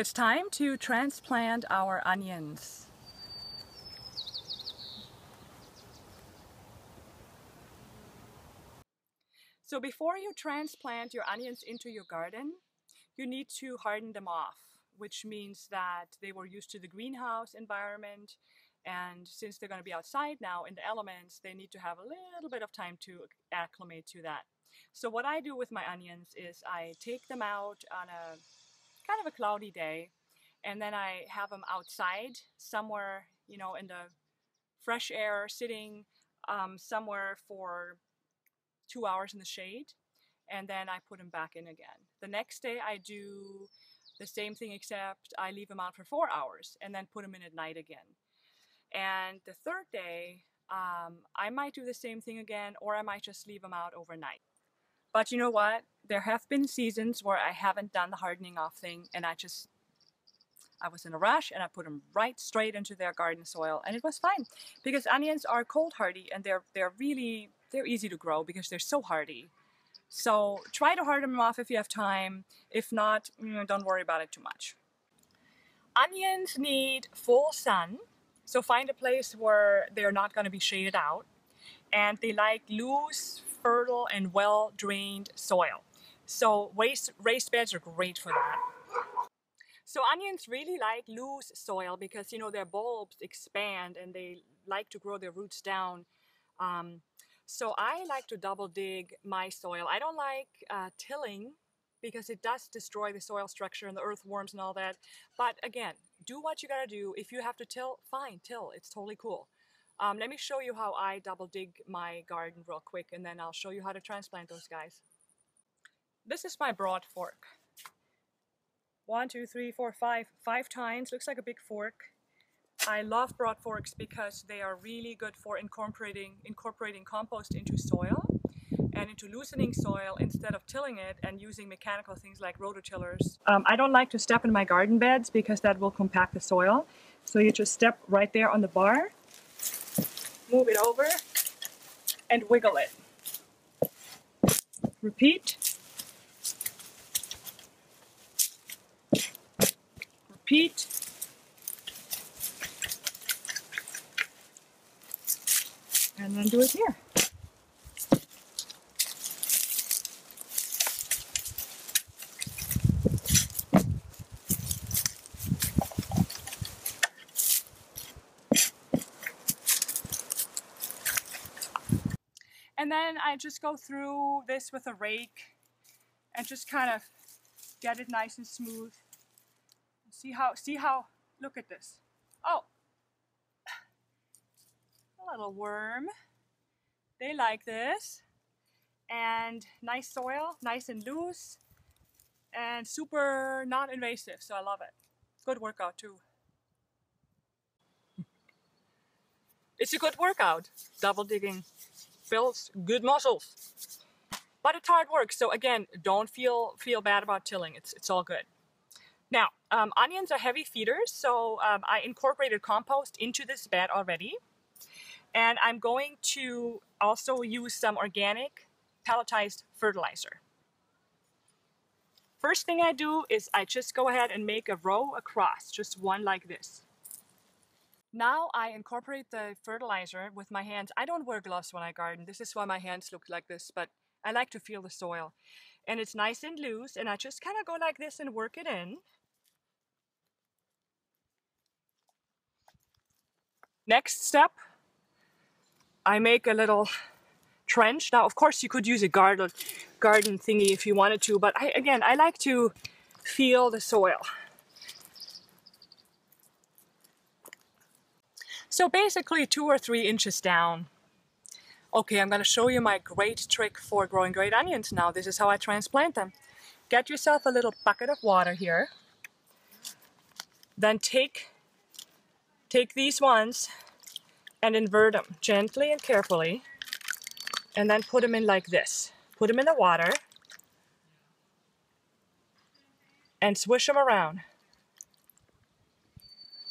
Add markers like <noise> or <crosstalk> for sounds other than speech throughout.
it's time to transplant our onions. So before you transplant your onions into your garden, you need to harden them off, which means that they were used to the greenhouse environment and since they're going to be outside now in the elements, they need to have a little bit of time to acclimate to that. So what I do with my onions is I take them out on a kind of a cloudy day and then I have them outside somewhere, you know, in the fresh air, sitting um, somewhere for two hours in the shade and then I put them back in again. The next day I do the same thing except I leave them out for four hours and then put them in at night again. And the third day, um, I might do the same thing again or I might just leave them out overnight. But you know what? There have been seasons where I haven't done the hardening off thing and I just I was in a rush and I put them right straight into their garden soil and it was fine because onions are cold hardy and they're they're really they're easy to grow because they're so hardy. So try to harden them off if you have time. If not, don't worry about it too much. Onions need full sun, so find a place where they're not going to be shaded out. And they like loose, fertile, and well-drained soil. So raised, raised beds are great for that. So onions really like loose soil because, you know, their bulbs expand and they like to grow their roots down um, so I like to double dig my soil. I don't like uh, tilling because it does destroy the soil structure and the earthworms and all that. But again, do what you gotta do. If you have to till, fine, till. It's totally cool. Um, let me show you how I double dig my garden real quick and then I'll show you how to transplant those guys. This is my broad fork. One, two, three, four, five, five tines. Looks like a big fork. I love broad forks because they are really good for incorporating, incorporating compost into soil and into loosening soil instead of tilling it and using mechanical things like rototillers. Um, I don't like to step in my garden beds because that will compact the soil. So you just step right there on the bar, move it over, and wiggle it. Repeat. Repeat. and then do it here. And then I just go through this with a rake and just kind of get it nice and smooth. See how, see how, look at this. Oh, a little worm. They like this. And nice soil, nice and loose, and super not invasive, so I love it. Good workout too. It's a good workout. Double digging builds good muscles. But it's hard work, so again, don't feel feel bad about tilling. It's, it's all good. Now, um, onions are heavy feeders, so um, I incorporated compost into this bed already. And I'm going to also use some organic pelletized fertilizer. First thing I do is I just go ahead and make a row across, just one like this. Now I incorporate the fertilizer with my hands. I don't wear gloves when I garden. This is why my hands look like this, but I like to feel the soil. And it's nice and loose, and I just kind of go like this and work it in. Next step, I make a little trench. Now, of course, you could use a garden, garden thingy if you wanted to, but I, again, I like to feel the soil. So basically two or three inches down. Okay, I'm going to show you my great trick for growing great onions now. This is how I transplant them. Get yourself a little bucket of water here. Then take, take these ones and invert them gently and carefully and then put them in like this. Put them in the water and swish them around.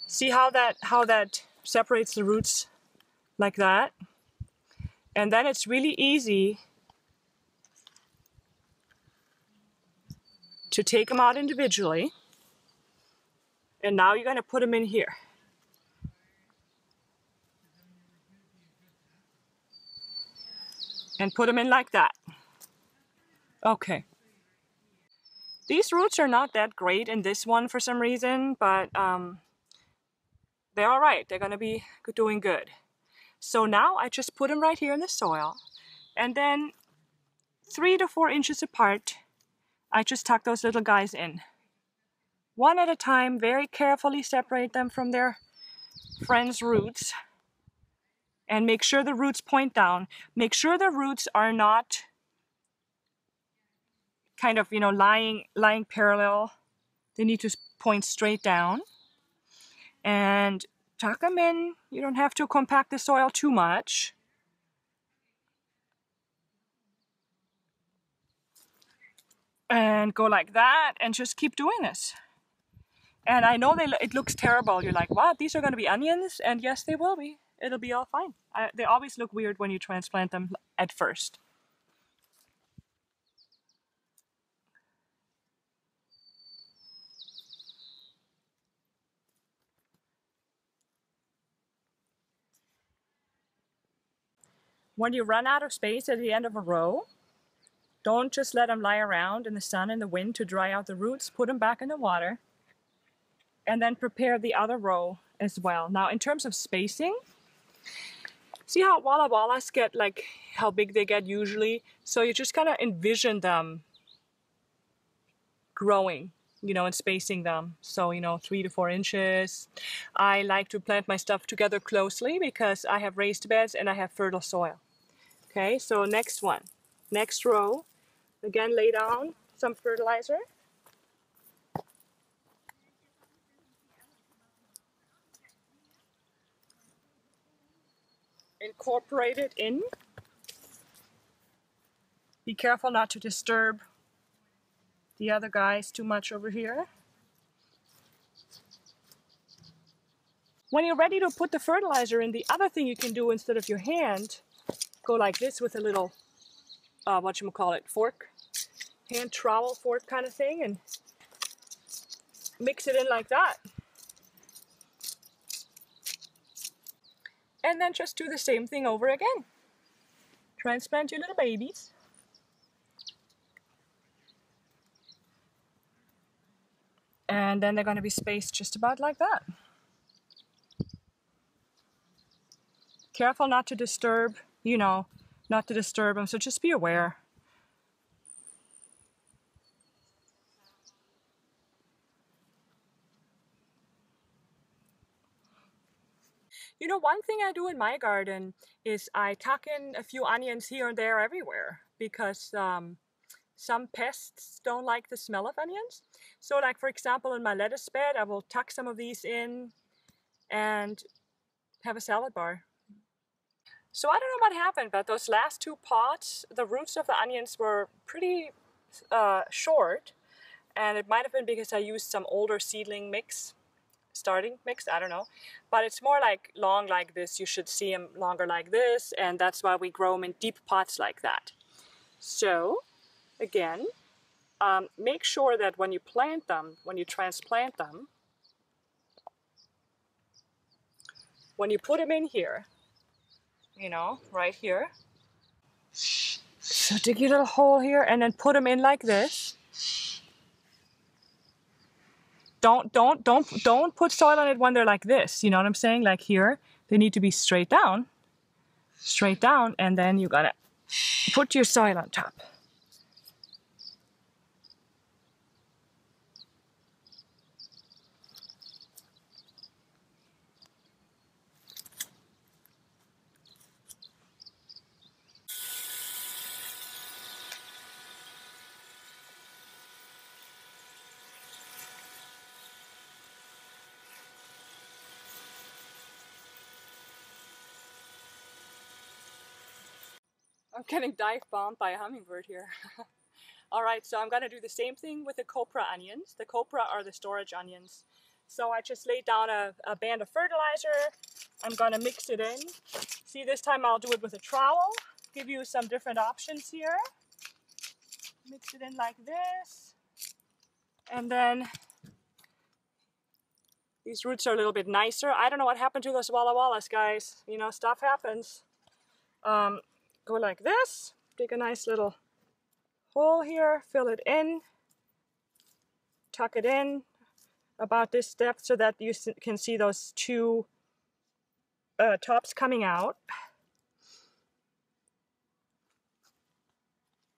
See how that how that separates the roots like that? And then it's really easy to take them out individually And now you're gonna put them in here. And put them in like that. Okay. These roots are not that great in this one for some reason, but um, they're all right. They're gonna be doing good. So now I just put them right here in the soil and then three to four inches apart, I just tuck those little guys in. One at a time, very carefully separate them from their friends' roots and make sure the roots point down. Make sure the roots are not kind of, you know, lying, lying parallel. They need to point straight down. And tuck them in. You don't have to compact the soil too much. And go like that and just keep doing this. And I know they, it looks terrible. You're like, what? These are going to be onions? And yes, they will be. It'll be all fine. I, they always look weird when you transplant them at first. When you run out of space at the end of a row, don't just let them lie around in the sun and the wind to dry out the roots. Put them back in the water and then prepare the other row as well. Now, in terms of spacing, see how Walla Wallas get like how big they get usually? So you just kind of envision them growing, you know, and spacing them. So, you know, three to four inches. I like to plant my stuff together closely because I have raised beds and I have fertile soil. Okay, so next one, next row, again lay down some fertilizer. Incorporate it in. Be careful not to disturb the other guys too much over here. When you're ready to put the fertilizer in, the other thing you can do instead of your hand go like this with a little, uh, what you call it, fork, hand trowel fork kind of thing, and mix it in like that. And then just do the same thing over again. Transplant your little babies. And then they're going to be spaced just about like that. Careful not to disturb you know, not to disturb them. So just be aware. You know, one thing I do in my garden is I tuck in a few onions here and there everywhere because um, some pests don't like the smell of onions. So like for example in my lettuce bed I will tuck some of these in and have a salad bar. So I don't know what happened, but those last two pots, the roots of the onions were pretty uh, short. And it might have been because I used some older seedling mix, starting mix, I don't know. But it's more like long like this. You should see them longer like this. And that's why we grow them in deep pots like that. So again, um, make sure that when you plant them, when you transplant them, when you put them in here, you know, right here. So dig your little hole here and then put them in like this. Don't, don't, don't, don't put soil on it when they're like this. You know what I'm saying? Like here, they need to be straight down, straight down, and then you gotta put your soil on top. I'm getting dive bombed by a hummingbird here. <laughs> All right, so I'm gonna do the same thing with the copra onions. The copra are the storage onions. So I just laid down a, a band of fertilizer. I'm gonna mix it in. See, this time I'll do it with a trowel. Give you some different options here. Mix it in like this. And then These roots are a little bit nicer. I don't know what happened to those Walla Wallas, guys. You know, stuff happens. Um, go like this, dig a nice little hole here, fill it in, tuck it in about this depth so that you can see those two uh, tops coming out.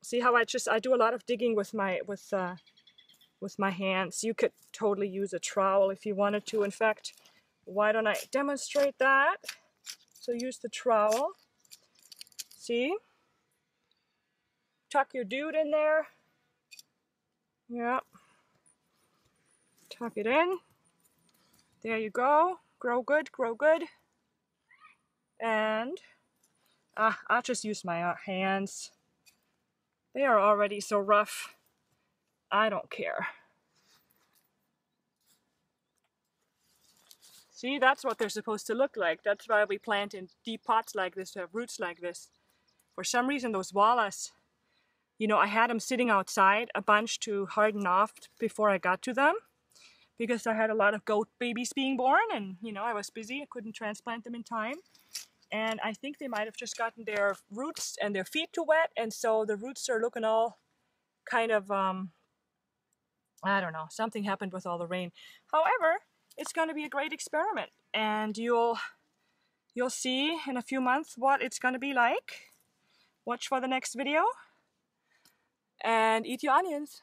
See how I just, I do a lot of digging with my, with, uh, with my hands. You could totally use a trowel if you wanted to. In fact, why don't I demonstrate that? So use the trowel. See? Tuck your dude in there. Yep. Tuck it in. There you go. Grow good, grow good. And uh, I'll just use my uh, hands. They are already so rough. I don't care. See, that's what they're supposed to look like. That's why we plant in deep pots like this, to have roots like this. For some reason, those wallas, you know, I had them sitting outside a bunch to harden off before I got to them because I had a lot of goat babies being born and, you know, I was busy. I couldn't transplant them in time. And I think they might have just gotten their roots and their feet too wet. And so the roots are looking all kind of, um, I don't know, something happened with all the rain. However, it's going to be a great experiment and you'll you'll see in a few months what it's going to be like. Watch for the next video and eat your onions.